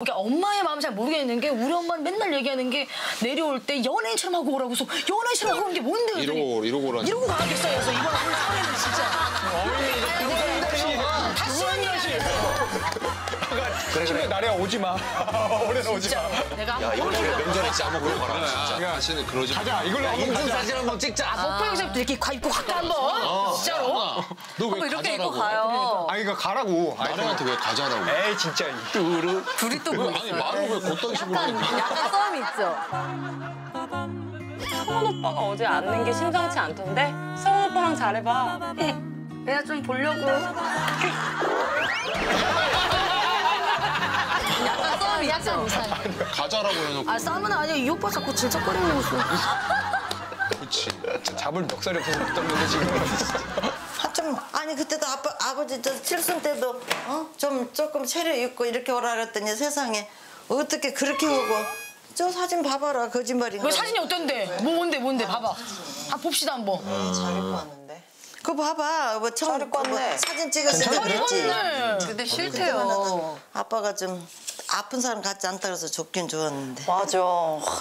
그러니까 엄마의 마음 잘 모르겠는 게 우리 엄마는 맨날 얘기하는 게 내려올 때 연예인처럼 하고 오라고 해서 연예인처럼 하고 오는 게 뭔데 이러고 이러고 오라니. 이러고 가겠어요 그래서 이번 한해는 진짜 그래 그래. 나래야 오지 마. 올해는 오지 마. 내가 야 이거 한번 면전에 짜먹 그러고 가라 진짜. 다시는 그러지 마. 가자. 이걸로 한번 가자. 사진 한번 찍자. 목표에서부터 이렇게 가 입고 갔다 한번 진짜로 너왜 이렇게 입고? 가요. 아 이거 가라고. 아이, 나랑한테 왜 가자라고? 에이 진짜. 뚜루. 둘이 또 왜, 뭐 아니? 말을 왜 곧다기 식으로 해? 약간 썸이 있죠. 성훈 오빠가 어제 앉는 게 심상치 않던데? 성훈 오빠랑 잘해봐. 내가 좀 보려고 약간 썸이 약간 이상해 가자라고 해놓고. 아 쌈은 아니야 이 오빠 자꾸 진짜 꺼리는 있어 그렇지. 잡을 멱살이 없어서 못 잡는데 지금. 좀 아니 그때도 아빠 아버지 저 칠순 때도 어? 좀 조금 차려 입고 이렇게 오라 그랬더니 세상에 어떻게 그렇게 오고 저 사진 봐봐라 거짓말인가 왜 사진이 어떤데 뭐 뭔데 뭔데 봐봐 아 봅시다 한번 잘 입고 왔는데 그거 봐봐 뭐 처음 잘 입고 왔네. 뭐 사진 찍었을 때 그랬지 네. 근데 싫대요. 아빠가 좀 아픈 사람 같지 않다 그래서 좋긴 좋았는데 맞아.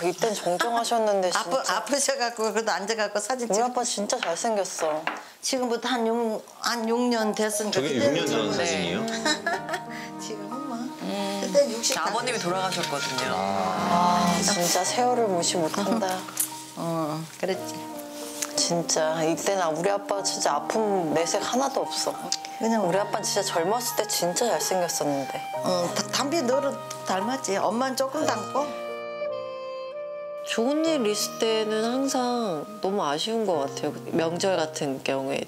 이땐 정정하셨는데 진짜. 아프 아프셔갖고 그래도 앉아갖고 사진 우리 찍 아빠 진짜 잘생겼어. 지금부터 한 6, 한 6년 됐으니까 저게 그때는 6년 전 좀- 사진이에요? 지금은 뭐 그때 60 아버님이 돌아가셨거든요. 아, 진짜 세월을 무시 못한다. 어 그랬지 진짜 이때는 우리 아빠 진짜 아픈 내색 하나도 없어. 그냥 우리 아빠는 진짜 젊었을 때 진짜 잘생겼었는데. 어, 다- 담비 너를 닮았지. 엄마는 조금 닮고. 좋은 일 있을 때는 항상 너무 아쉬운 것 같아요. 명절 같은 경우에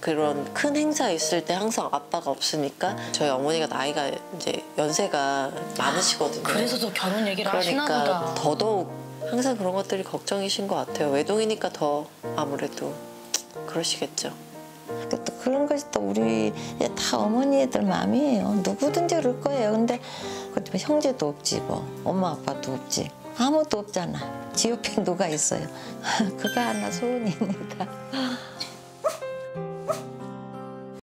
그런 큰 행사 있을 때 항상 아빠가 없으니까 저희 어머니가 나이가 이제 연세가 많으시거든요. 그래서 더 결혼 얘기를 하시나 그러니까 보다 더더욱 항상 그런 것들이 걱정이신 것 같아요. 외동이니까 더 아무래도 그러시겠죠. 또 그런 것이 또 우리 다 어머니 애들 마음이에요. 누구든지 그럴 거예요. 근데 그때 형제도 없지 뭐. 엄마 아빠도 없지. 아무도 없잖아. 지 옆에 누가 있어요. 그거 하나 소원입니다.